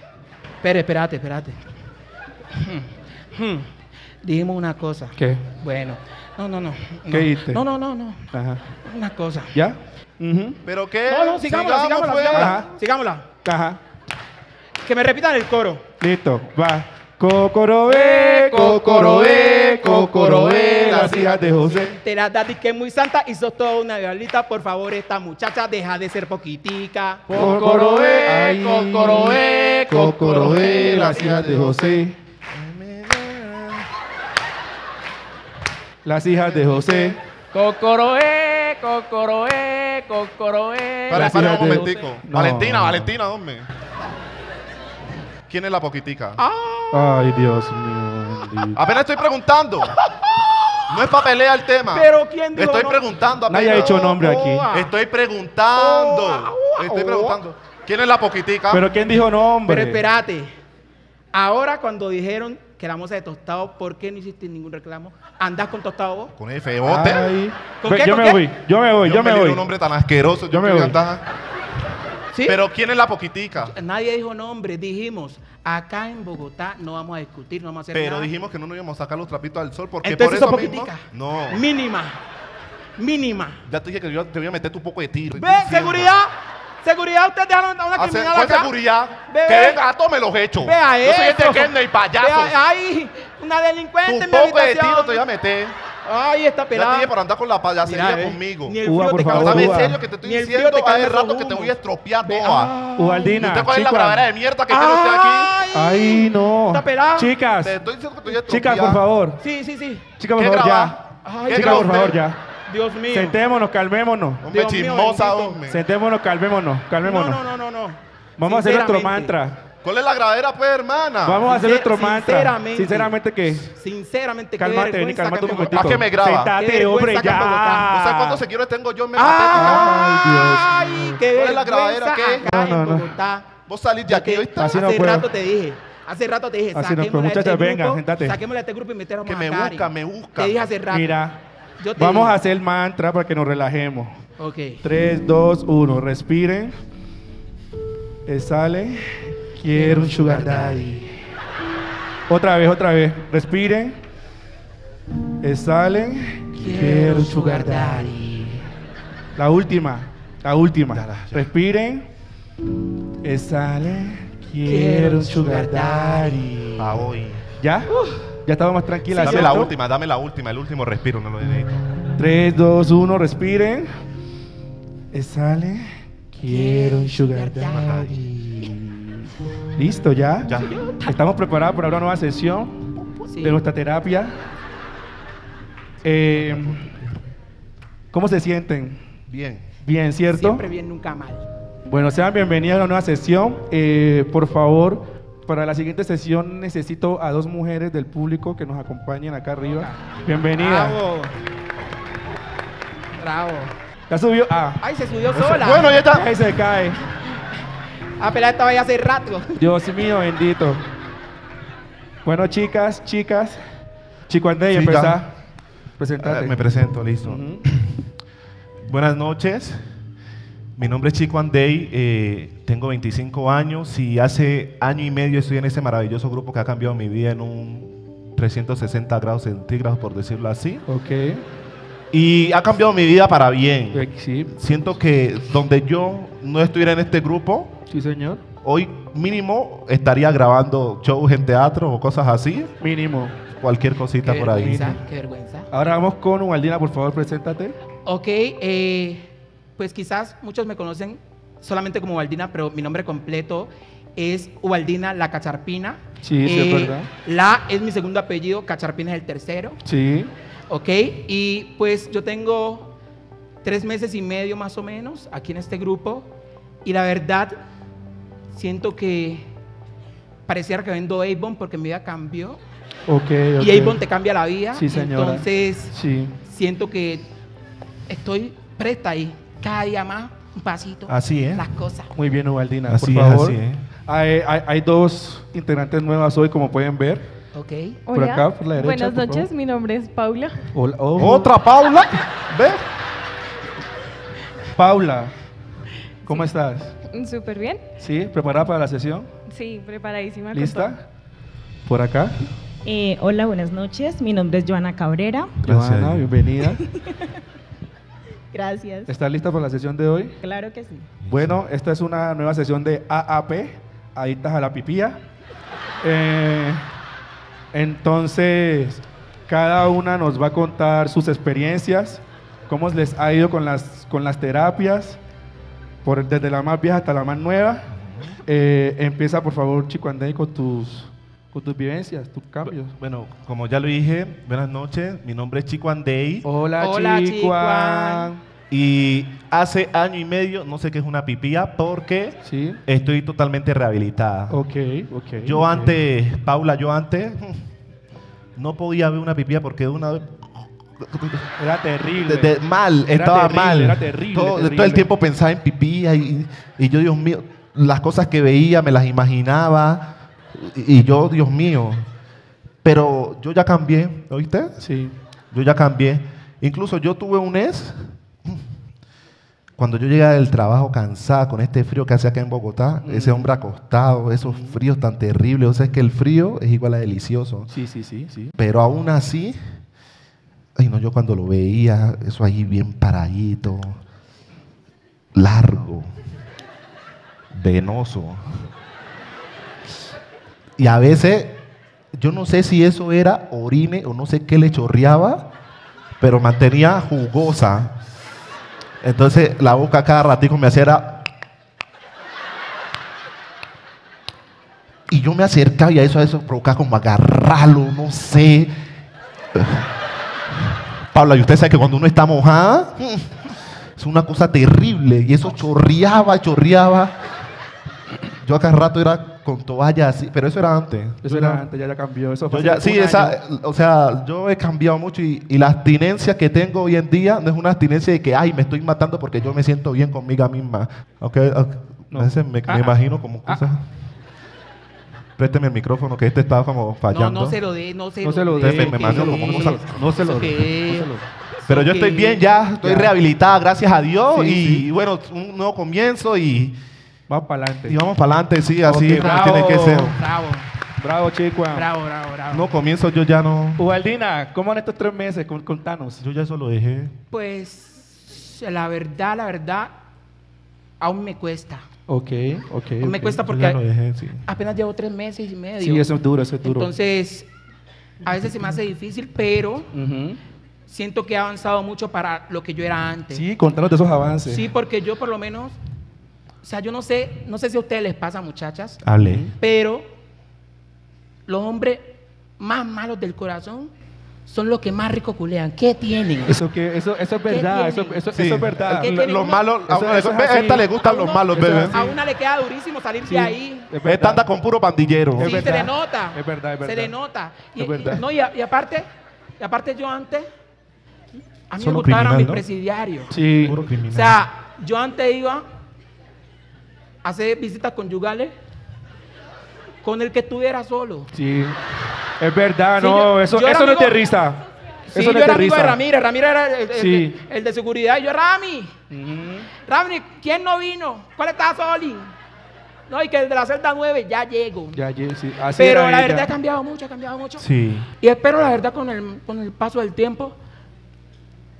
Espera, espérate, espérate. Hmm. Dijimos una cosa. ¿Qué? Bueno, no, no, no. ¿Qué no. dijiste? No, no, no, no. Ajá. Una cosa. ¿Ya? Ujú. ¿Pero qué? No, no, sigámosla, sigámosla, pues. sigámosla. Sigámosla. Ajá. Que me repitan el coro. Listo, va. Cocoroé, Cocoroé, Cocoroé, las hijas de José. Te la das que es muy santa y sos toda una galita. Por favor, esta muchacha deja de ser poquitica. Cocoroé, Cocoroé, Cocoroé, las hijas de José. Las hijas de José. Cocoroé, Cocoroé, Cocoroé. Para, para un momentico. No. Valentina, Valentina, ¿dónde? ¿Quién es la poquitica? Ay, Dios mío. bendito. Apenas estoy preguntando. No es para pelear el tema. Pero ¿quién dijo Estoy no? preguntando apenas. Nadie ha hecho nombre aquí. Estoy preguntando. Estoy preguntando. ¿Quién es la poquitica? Pero ¿quién dijo nombre? Pero espérate. Ahora cuando dijeron que la moza de tostado, ¿por qué no hiciste ningún reclamo? ¿Andás con tostado vos? Con el feote. Ay. ¿Con Ve, qué, yo con me qué? voy, yo me voy, yo, me voy. un nombre tan asqueroso. Yo me voy. cantar. ¿Sí? Pero ¿quién es la poquitica? Nadie dijo nombre, dijimos, acá en Bogotá no vamos a discutir, no vamos a hacer Pero nada. dijimos que no nos íbamos a sacar los trapitos al sol porque Entonces por eso mismo. poquitica. No. Mínima. Mínima. Ya te dije que yo te voy a meter tu poco de tiro. ¿Ve? Seguridad. Seguridad, ustedes dejaron a una Hace- criminal ¿Cuál acá. seguridad? Ve, que ve. venga, tome los hechos. Vea Yo soy este Kennedy, payaso. Vea, ay, una delincuente tu en mi poco de tiro te voy a meter. Ay, esta Ya te pelada. dije por andar con la payasería Mira, ve, conmigo. Ni el Uva, frío por te favor, causa- ¿Sabes en Uva. serio que te estoy Ni el diciendo? frío te Hace calma rato que te voy a estropear Ve, toda. ah. Ubaldina, ¿Usted cuál es la chica. bravera de mierda que tiene usted aquí? Ay, Ay, no. Esta pelada. Chicas, Te estoy diciendo que te voy a chicas, por favor. Sí, sí, sí. Chicas, por ¿Qué favor, graba? ya. Ay, ¿Qué Chicas, graba por usted? favor, ya. Dios mío. Sentémonos, calmémonos. Hombre, Dios mío, chismosa, bendito. hombre. Sentémonos, calmémonos, calmémonos. No, no, no, no, no. Vamos a hacer nuestro Sinceramente. mantra. ¿Cuál es la gravera, pues, hermana? Vamos a hacer Sincer- nuestro mantra. sinceramente. Sinceramente, ¿qué? Sinceramente, qué Cálmate, vení, vergüenza que un me- momentito. ¿A qué me graba? Qué Sentate, hombre, ya. ¿No sabes cuántos seguidores tengo yo en. Metatética? Ay, qué ¿Cuál es la vergüenza qué? acá No, no, en no. Bogotá. Vos salís de aquí te- ahorita. Así no hace puedo. rato te dije. Hace rato te dije, Así no saquémosla puedo. de este Muchachas, vengan, grupo, sentate. Saquémosla de este grupo y metemos Que a me Karen. busca, me busca. Te dije hace rato. Mira, Yo te vamos dije. a hacer mantra para que nos relajemos. Ok. 3, 2, 1. Respiren. Exhalen. Quiero un sugar daddy. Otra vez, otra vez. Respiren. Exhalen. Quiero un sugar daddy. La última. La última. Ya, ya. Respiren. Exhale. Quiero un sugar daddy. Pa' hoy. ¿Ya? Ya estamos más tranquilas. Dame la última, dame la última, el último respiro, no lo necesito. 3, 2, 1, respiren. Exhale. Quiero un sugar daddy. Listo, ¿ya? Ya. Estamos preparados para una nueva sesión Sí. de nuestra terapia. Eh, ¿Cómo se sienten? Bien. Bien, ¿cierto? Siempre bien, nunca mal. Bueno, sean bienvenidos a una nueva sesión. Eh, por favor, para la siguiente sesión necesito a dos mujeres del público que nos acompañen acá arriba. Bienvenida. Bravo. Bravo. Ya subió. Ah, Ay, se subió sola. Bueno, ya está. ahí se cae. Pero estaba ya hace rato. Dios mío, bendito. Bueno, chicas, chicas. Chico André, Sí, empezá. ya. Presentate. Eh, me presento, listo. (clears throat) Buenas noches. Mi nombre es Chico Andey, eh, tengo 25 años y hace año y medio estoy en ese maravilloso grupo que ha cambiado mi vida en un 360 grados centígrados, por decirlo así. Ok. Y ha cambiado mi vida para bien. Eh, Sí, Siento que donde yo no estuviera en este grupo, sí, señor. hoy mínimo estaría grabando shows en teatro o cosas así. Mínimo. Cualquier cosita Qué por ahí. vergüenza, qué vergüenza. Ahora vamos con Ubaldina, por favor, preséntate. Ok, eh, pues quizás muchos me conocen solamente como Ubaldina, pero mi nombre completo es Ubaldina La Cacharpina. Eh, Sí, sí, es verdad. La es mi segundo apellido, Cacharpina es el tercero. Sí. Ok, y pues yo tengo tres meses y medio más o menos aquí en este grupo y la verdad siento que pareciera que vendo Avon porque mi vida cambió Ok, ok. y Avon te cambia la vida. Sí, señora. Entonces Sí. siento que estoy presta ahí cada día más un pasito. Así es. Las cosas. Muy bien, Ubaldina. Así por es, así es. Hay, hay- hay dos integrantes nuevas hoy, como pueden ver. Ok. Por acá, por la derecha, Buenas por noches, mi nombre es Paula. Hola. oh. Otra Paula. (laughs) ¿Ve? Paula, ¿cómo estás? Súper bien. ¿Sí? ¿Preparada para la sesión? Sí, preparadísima. con ¿Lista? Por acá. Eh, hola, buenas noches. Mi nombre es Joana Cabrera. Gracias. Joana, bienvenida. (laughs) Gracias. ¿Estás lista para la sesión de hoy? Claro que sí. Bueno, esta es una nueva sesión de AAP, Adictas a la Pipía. Eh, entonces, cada una nos va a contar sus experiencias, cómo les ha ido con las, con las terapias, por, desde la más vieja hasta la más nueva. Eh, empieza, por favor, Chico André, con tus, con tus vivencias, tus cambios. Bueno, como ya lo dije, buenas noches. Mi nombre es Chico Andey. Hola, Hola, Chico. Y hace año y medio, no sé qué es una pipía, porque Sí. estoy totalmente rehabilitada. Ok, ok. Yo antes, Paula, yo antes no podía ver una pipía porque de una vez Era terrible. de- de- mal, Era estaba terrible, mal. era terrible, todo, terrible. todo el tiempo pensaba en pipía y, y yo, Dios mío, las cosas que veía me las imaginaba y, y yo, Dios mío. Pero yo ya cambié, ¿oíste? Sí. Yo ya cambié. Incluso yo tuve un ex. Cuando yo llegué del trabajo cansada con este frío que hace acá en Bogotá, ese hombre acostado, esos fríos tan terribles. O sea, es que el frío es igual a delicioso. Sí, sí, sí, sí. Pero aún así, ay no, yo cuando lo veía, eso ahí bien paradito, largo, venoso. Y a veces, yo no sé si eso era orine o no sé qué le chorreaba, pero mantenía jugosa. Entonces la boca cada ratico me hacía era... Y yo me acercaba y a eso, a eso provocaba como agarrarlo, no sé. Paula, y usted sabe que cuando uno está mojada, es una cosa terrible. Y eso chorreaba, chorreaba. Yo acá rato era con toalla así, pero eso era antes. Eso era antes, ya, ya cambió. Eso fue ya- sí, esa, o sea, yo he cambiado mucho y, y la abstinencia que tengo hoy en día no es una abstinencia de que, ay, me estoy matando porque yo me siento bien conmigo misma. Ok, ok, No. a veces me, me Ah, ah. imagino como cosas. Présteme el micrófono que este estaba como No, fallando. no se lo dé, no se No se lo dé, dé. me imagino como No se lo ¿Eso no lo- Pero yo estoy bien ya, estoy Ya. rehabilitada, gracias a Dios. Sí, y sí. bueno, un nuevo comienzo y, Vamos para adelante. y vamos para adelante, sí, así Ok, como bravo. tiene que ser. Bravo, Bravo, chico. bravo, bravo, bravo. No comienzo yo ya no. Ubaldina, ¿cómo van estos tres meses? Con- Contanos. Yo ya eso lo dejé. Pues La verdad, la verdad, aún me cuesta. Ok, ok. Aún me cuesta Ya porque lo dejé, sí. apenas llevo tres meses y medio. Sí, eso es duro, eso es duro. Entonces, a veces se me hace difícil, pero siento que he avanzado mucho para lo que yo era antes. Sí, contanos de esos avances. Sí, porque yo por lo menos, o sea, yo no sé, no sé si a ustedes les pasa, muchachas, Hable. pero los hombres más malos del corazón son los que más rico culean. ¿Qué tienen? Eso, que, eso, eso es verdad, eso, eso, Sí. eso es verdad. ¿Qué L- tiene Los malos, a, una- eso esta le gustan los malos, bebé. A una le queda durísimo salir Sí, de ahí. es Esta anda con puro pandillero. Es Sí, se verdad. le nota. Es verdad, es verdad. Se le nota. Y, Es verdad. y- no, y, a- y aparte, y aparte yo antes, a mí Solo me gustaban mis ¿no? presidiarios. Sí. Puro criminal. O sea, yo antes iba hacer visitas conyugales con el que estuviera solo. Sí. Es verdad, Sí, no, yo- eso, yo eso no es risa. Sí, eso no yo era amigo de. Ramírez. Ramírez era el, el- Sí. el- el de seguridad. Y yo, Rami, Ujú. Rami, ¿quién no vino? ¿Cuál está Soli? No, y que el de la celda 9 ya llego. Ya, ya, sí. Así Pero la ella. verdad ha cambiado mucho, ha cambiado mucho. Sí. Y espero la verdad con el, con el paso del tiempo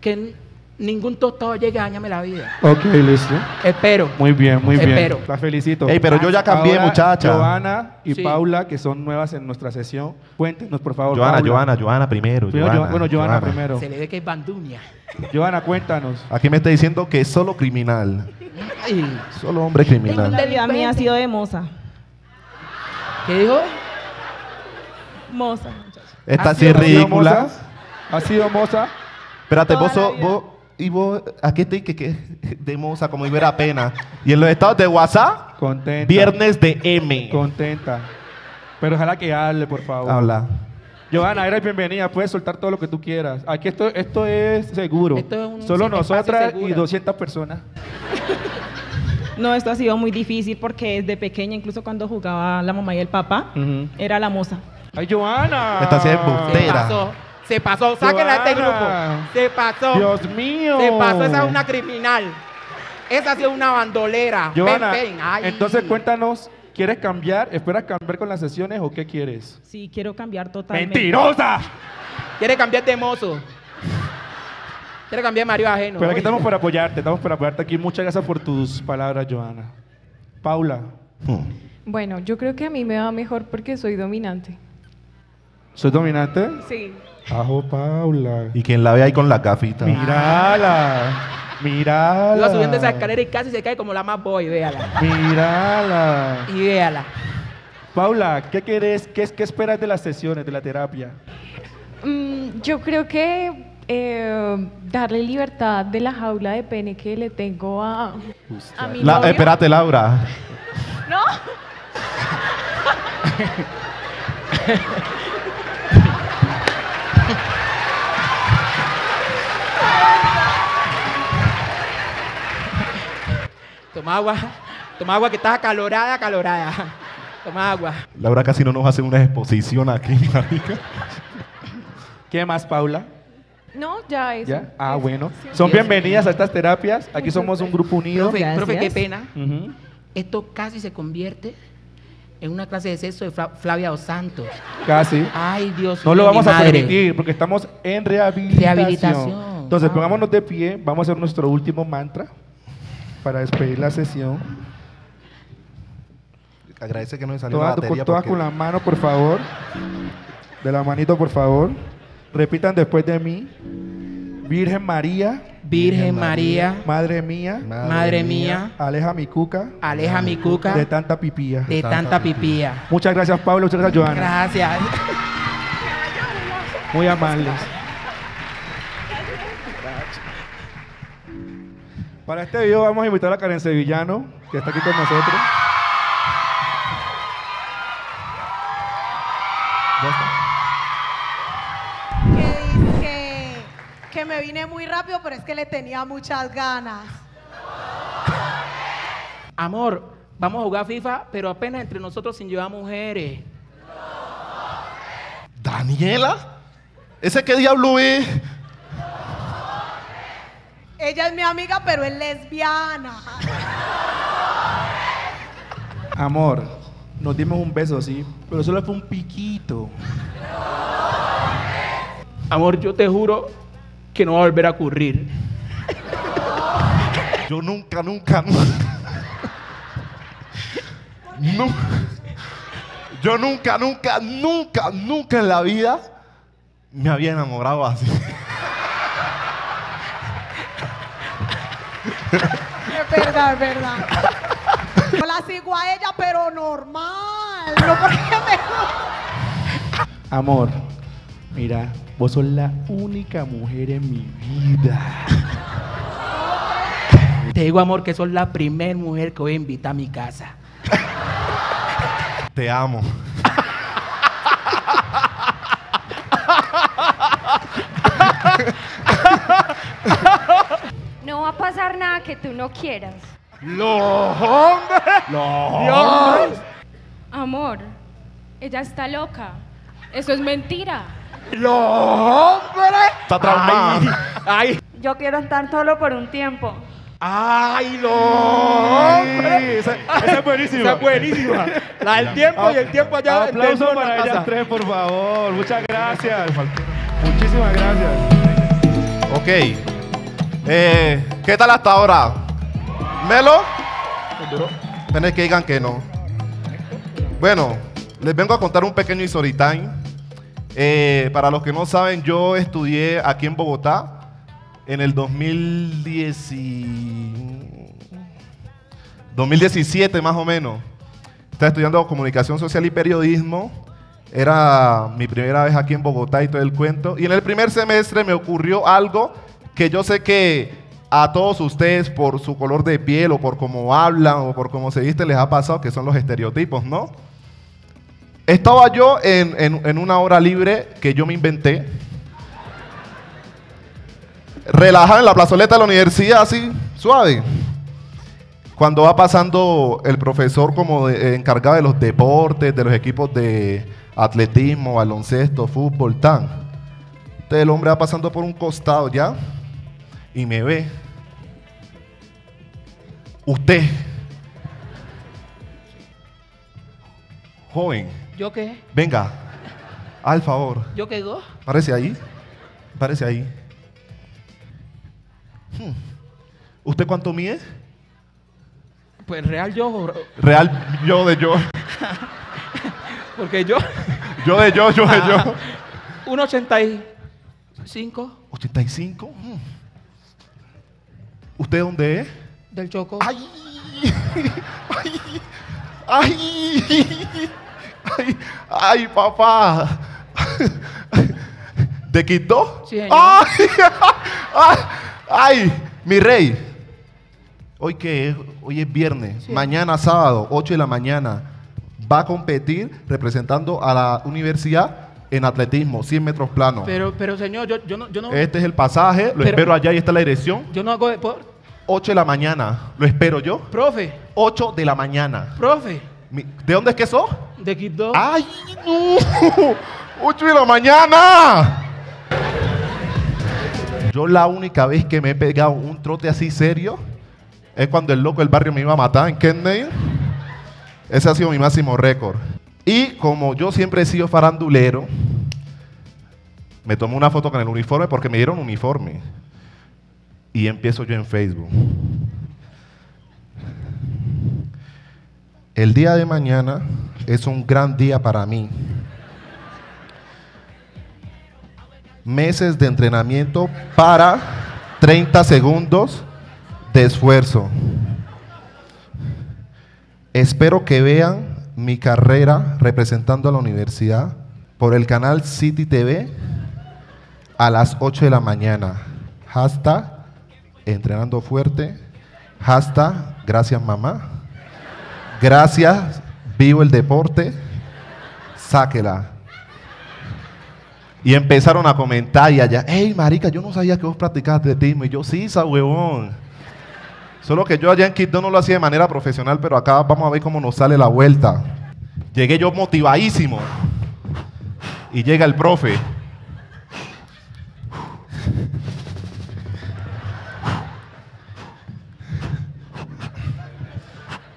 que ningún tostado llegue a dañarme la vida. Ok, listo. Espero. Muy bien, muy bien. Espero. La felicito. Ey, pero yo ya cambié, Ahora, muchacha. Joana y Sí. Paula, que son nuevas en nuestra sesión, cuéntenos, por favor. Joana, Paula. Joana, Joana primero. Primero, Joana, Jo- bueno, Joana, primero. Se le ve que es banduña. Joana, cuéntanos. Aquí me está diciendo que es solo criminal. Ay, Solo hombre criminal. La vida mía ha sido de moza. ¿Qué dijo? Moza, muchachos. Esta ¿Ha sí es sido ridícula. moza? ¿Ha sido moza? Espérate, Toda vos, la sos- vida. vos, y vos, aquí te que, que de moza, como Ibera Pena. Y en los estados de WhatsApp, Contenta. viernes de M. Contenta. Pero ojalá que hable, por favor. Habla. Joana, eres bienvenida. Puedes soltar todo lo que tú quieras. Aquí esto, esto es seguro. Esto es un Solo nosotras y seguro. 200 personas. (laughs) No, esto ha sido muy difícil porque desde pequeña, incluso cuando jugaba la mamá y el papá, era la moza. ¡Ay, Joana! Esta sí es Se embustera. Se pasó. Sáquenla de este grupo. Se pasó. ¡Dios mío! Se pasó. Esa es una criminal. Esa ha sido una bandolera. Joana, Ven, ven. Ay. entonces cuéntanos, ¿quieres cambiar? ¿Esperas cambiar con las sesiones o qué quieres? Sí, quiero cambiar totalmente. ¡Mentirosa! Quiere cambiar de mozo. Quiere cambiar de marido ajeno. Pero aquí estamos para apoyarte, estamos para apoyarte aquí. Muchas gracias por tus palabras, Joana. Paula, Hmm. Bueno, yo creo que a mí me va mejor porque soy dominante. ¿soy dominante? Sí. Ajo, Paula. Y quien la ve ahí con la gafita. Mírala. Mírala. Iba subiendo esa escalera y casi se cae como la más boy. Véala. Mírala. Y véala. Paula, ¿qué querés? ¿Qué, qué esperas de las sesiones, de la terapia? Mm, yo creo que eh, darle libertad de la jaula de pene que le tengo a, a mi La- novio. espérate, Laura. ¿No? (laughs) Toma agua. Toma agua que estás acalorada, acalorada. Toma agua. Laura casi no nos hace una exposición aquí, marica. ¿Qué más, Paula? No, ya eso. ¿Ya? Ah, bueno. Sí. Son bienvenidas a estas terapias. Aquí somos un grupo unido. Profe, profe, qué pena. Ujú. Esto casi se convierte en una clase de sexo de Fla- Flavia Dos Santos. Casi. Ay, Dios No mío, lo vamos a madre. permitir porque estamos en rehabilitación. Rehabilitación. Entonces, Ah. pongámonos de pie. Vamos a hacer nuestro último mantra para despedir la sesión. Agradece que no me salió Todas, la batería con, todas porque- con la mano, por favor. De la manito, por favor. Repitan después de mí. Virgen María, Virgen María, Madre mía, Madre mía, aleja mi cuca aleja mi cuca de tanta pipía. de tanta pipía. Muchas gracias, Pablo. Muchas gracias, Joana. Gracias. Muy amables. Para este video vamos a invitar a Karen Sevillano, que está aquí con nosotros. que dice que, que me vine muy rápido, pero es que le tenía muchas ganas. Amor, vamos a jugar FIFA, pero apenas entre nosotros sin llevar mujeres. ¿Daniela? ¿Ese qué diablo es? Ella es mi amiga, pero es lesbiana. Amor, nos dimos un beso, sí, pero solo fue un piquito. Amor, yo te juro que no va a volver a ocurrir. Yo nunca, nunca, nunca. Nu- yo nunca, nunca, nunca, nunca en la vida me había enamorado así. Es verdad, es verdad. Yo la sigo a ella, pero normal. No porque me Amor, mira, vos sos la única mujer en mi vida. Te digo, amor, que sos la primer mujer que voy a invitar a mi casa. Te amo. Va a pasar nada que tú no quieras. ¡Los hombres! ¡Los ¡Dios! Amor, ella está loca. Eso es mentira. ¡Los hombres! Está traumada. ¡Ay! Yo quiero estar solo por un tiempo. ¡Ay, los hombres! esa- esa es buenísima. Esa es buenísima. La del tiempo y el tiempo allá. Aplauso tiempo para ellas tres, por favor. Muchas gracias. Muchísimas gracias. Ok. Eh, ¿Qué tal hasta ahora? ¿Melo? Tenés que digan que no. Bueno, les vengo a contar un pequeño story time. Eh, para los que no saben, yo estudié aquí en Bogotá en el 2010 y- 2017 más o menos. Estaba estudiando comunicación social y periodismo. Era mi primera vez aquí en Bogotá y todo el cuento. Y en el primer semestre me ocurrió algo que yo sé que a todos ustedes por su color de piel o por cómo hablan o por cómo se visten les ha pasado, que son los estereotipos, ¿no? Estaba yo en, en- en una hora libre que yo me inventé. Relajado en la plazoleta de la universidad, así, suave. Cuando va pasando el profesor como de- eh, encargado de los deportes, de los equipos de atletismo, baloncesto, fútbol, tan. Entonces el hombre va pasando por un costado ya y me ve. Usted, joven, ¿Yo qué? venga, al favor. ¿Yo qué go? Parece ahí. Parece ahí. Hmm. ¿Usted cuánto mide? Pues real yo. Real, yo de yo. (laughs) Porque yo. (laughs) Yo de yo, yo de yo. 1.85 85. Hmm. ¿Usted dónde es? del Choco. ¡Ay! ¡Ay! ¡Ay! ¡Ay! ¡Ay, papá! ¿Te quitó? Sí. ¡Ay! ¡Ay! ¡Ay! Mi rey. ¿Hoy qué es? Hoy es viernes. Sí. Mañana sábado, 8 de la mañana. Va a competir representando a la universidad en atletismo, 100 metros planos. Pero, pero señor, yo, yo no, yo no, Este es el pasaje, lo Pero- espero allá y está la dirección. yo no hago deporte. 8 de la mañana, lo espero yo. Profe, 8 de la mañana. profe, Mi- ¿De dónde es que sos? de Quito. ¡Ay, no! 8 de la mañana. Yo la única vez que me he pegado un trote así serio es cuando el loco del barrio me iba a matar en Kennedy. Ese ha sido mi máximo récord. Y como yo siempre he sido farandulero, me tomé una foto con el uniforme porque me dieron uniforme. Y empiezo yo en Facebook. El día de mañana es un gran día para mí. Meses de entrenamiento para 30 segundos de esfuerzo. Espero que vean mi carrera representando a la universidad por el canal City TV a las 8 de la mañana. Hashtag entrenando fuerte. Hashtag gracias mamá. Gracias, vivo el deporte. Sáquela. Y empezaron a comentar y allá, hey marica, yo no sabía que vos practicabas atletismo. Y yo, sí, esa huevón. Solo que yo allá en Quito no lo hacía de manera profesional, pero acá vamos a ver cómo nos sale la vuelta. Llegué yo motivadísimo. Y llega el profe.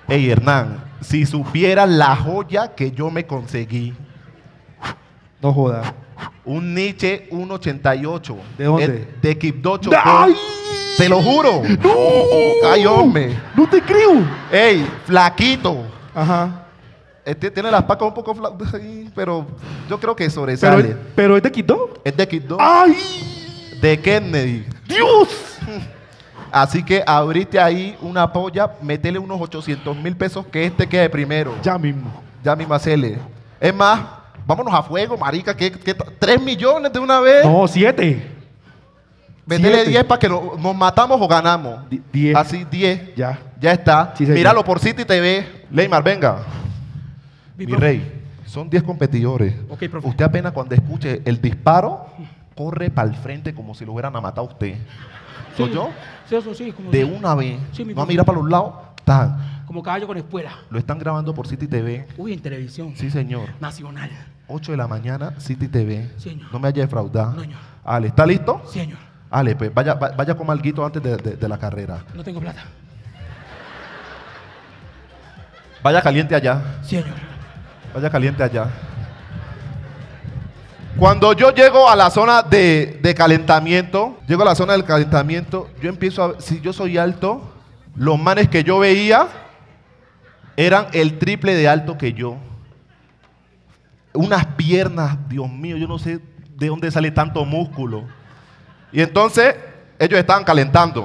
Hey Hernán, si supieras la joya que yo me conseguí. No joda. Un Nietzsche 1.88. ¿De dónde? De Quibdó ¡Ay! Te lo juro. Ay, hombre. No te creo. Ey, flaquito. Ajá. Este tiene las pacas un poco flacas (laughs) pero yo creo que Pero, sobresale. pero es de Quito. es de Dog, ¡Ay! de Kennedy. ¡Dios! (laughs) Así que abriste ahí una polla, metele unos 800 mil pesos que este quede primero. Ya mismo. Ya mismo hacele. Es más, vámonos a fuego, marica. que ¿Tres millones de una vez? No, siete. Siete. 10 para que no- nos matamos o ganamos. Di- diez. Así, 10. Ya. Ya está. Sí. Míralo por City TV. Leymar, venga. Mi rey, son 10 competidores. Ok, profe. Usted apenas cuando escuche el disparo, corre para el frente como si lo hubieran matado a usted. ¿Soy Sí, yo? Sí, eso sí. Como, De una vez. Sí, mi no a mirar para los lados. Tan. como caballo con espuela. Lo están grabando por City TV. Uy, en televisión. Sí, señor. Nacional. 8 de la mañana, City TV. Señor. No me haya defraudado. No. Ale, ¿está listo? Señor. Ale, pues vaya, va- vaya con alguito antes de, de- de la carrera. No tengo plata. Vaya caliente allá. Señor. Vaya caliente allá. Cuando yo llego a la zona de, de calentamiento, llego a la zona del calentamiento, yo empiezo a ver, si yo soy alto, los manes que yo veía eran el triple de alto que yo. Unas piernas, Dios mío, yo no sé de dónde sale tanto músculo. Y entonces ellos estaban calentando.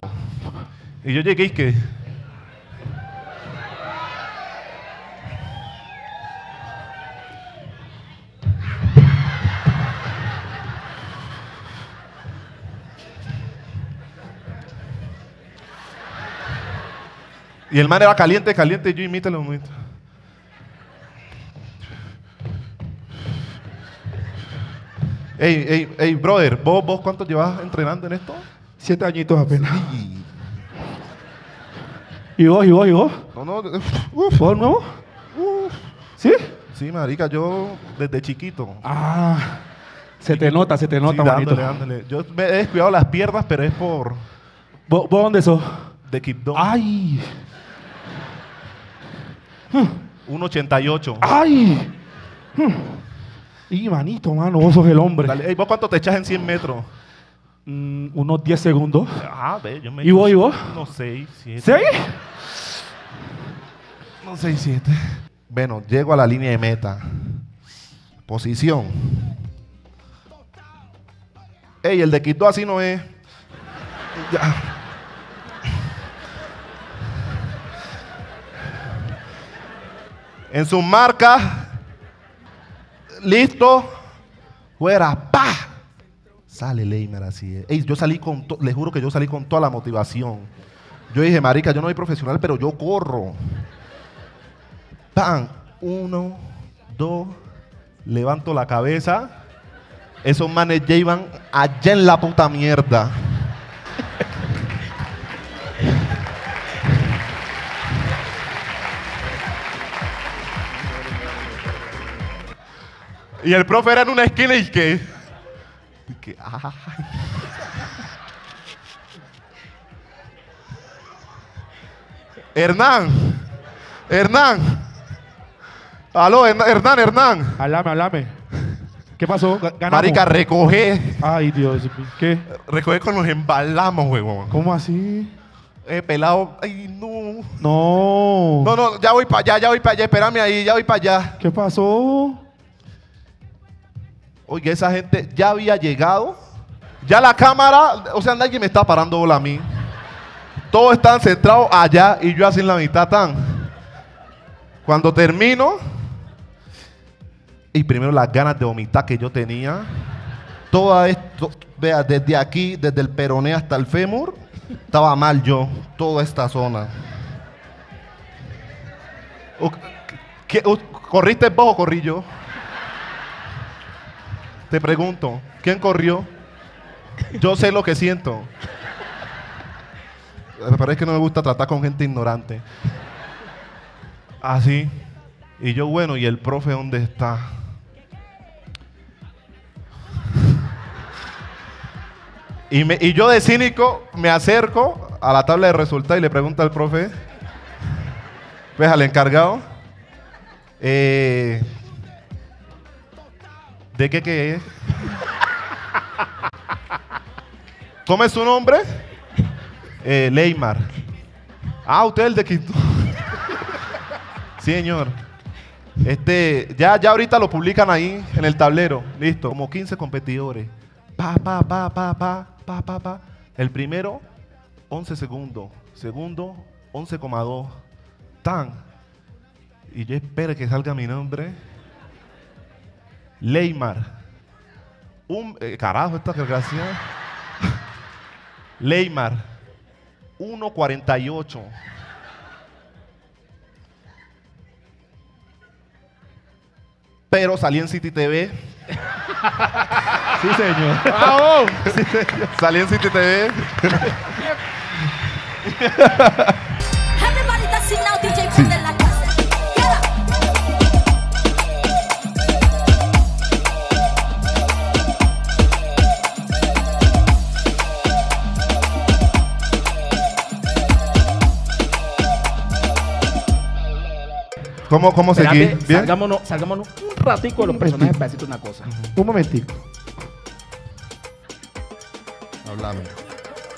Y yo llegué y que... Y el man era caliente, caliente, y yo imítalo un momento. Ey, ey, ey, brother, ¿vos, vos cuánto llevas entrenando en esto? Siete añitos apenas. ¿Y vos, y vos, y vos? No, no, uf, (laughs) ¿Vos nuevo? uf. ¿Sí? Sí, marica, yo desde chiquito. Ah. Se te nota, se te nota, Sí, dándole, dándole. Yo me he descuidado las piernas, pero es por ¿Vos, vos dónde sos? de Kipdom. ¡Ay! 1.88. ¡Ay! Y manito, mano, vos sos el hombre. Dale, ey, ¿Vos cuánto te echas en 100 metros? Mm, unos 10 segundos. Ah, ve, yo me ¿Y vos, y vos? No 6, 7. ¿Sí? No 6, 7. Bueno, llego a la línea de meta. Posición. Ey, el de Quito así no es. Ya. En sus marcas. Listo. Fuera. ¡Pa! Sale Leimer así. Ey, yo salí con. Les juro que yo salí con toda la motivación. Yo dije, marica, yo no soy profesional, pero yo corro. ¡Pam! Uno, dos. Levanto la cabeza. Esos manes ya iban allá en la puta mierda. Y el profe era en una esquina y que. y que, ay. Hernán. Hernán. Aló, Hernán, Hernán. Hablame, hablame. ¿Qué pasó? Ga- Ganamos. Marica, recoge. Ay, Dios. ¿Qué? Recoge con los embalamos, huevón. ¿Cómo así? Eh, pelado. Ay, no. No. No, no, ya voy para allá, ya voy para allá. Espérame ahí, ya voy para allá. ¿Qué pasó? Oye, esa gente ya había llegado. Ya la cámara, o sea, nadie me está parando bola a mí. Todos están centrados allá y yo así en la mitad tan. Cuando termino, y primero las ganas de vomitar que yo tenía, toda esto, vea, desde aquí, desde el peroné hasta el fémur, estaba mal yo, toda esta zona. O- ¿qué- o- ¿Corriste vos o corrí yo? Te pregunto, ¿quién corrió? Yo sé lo que siento. Pero es que no me gusta tratar con gente ignorante. Así. Y yo, bueno, ¿y el profe dónde está? Y, me- y yo de cínico me acerco a la tabla de resultados y le pregunto al profe, pues al encargado, eh, ¿de qué qué es? ¿Cómo es su nombre? Eh, Leymar. Ah, usted es el de Quito. Sí, señor. Este, ya, ya ahorita lo publican ahí en el tablero. Listo. Como 15 competidores. Pa, pa, pa, pa, pa, pa, pa, pa. El primero, 11 segundos. Segundo, 11,2. Tan. Y yo espero que salga mi nombre. Leymar. Un, eh, carajo, esta desgracia. Leymar. 1.48. Pero salí en City TV. Sí, señor. ¡Bravo! Salí en City TV. (laughs) ¿Cómo, cómo seguí? ¿Bien? Salgámonos, salgámonos un ratico de los personajes para decirte una cosa. Un momentico. Háblame.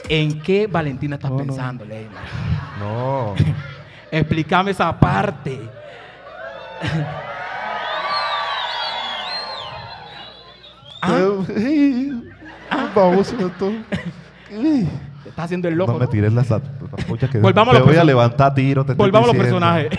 ¿En qué Valentina estás pensando, Leymar? No. (laughs) Explícame esa parte. (laughs) Vamos, (laughs) esto. Te estás haciendo el loco. No me ¿no? tires las las que Volvamos a te los voy a levantar tiro. te Volvamos a los personajes.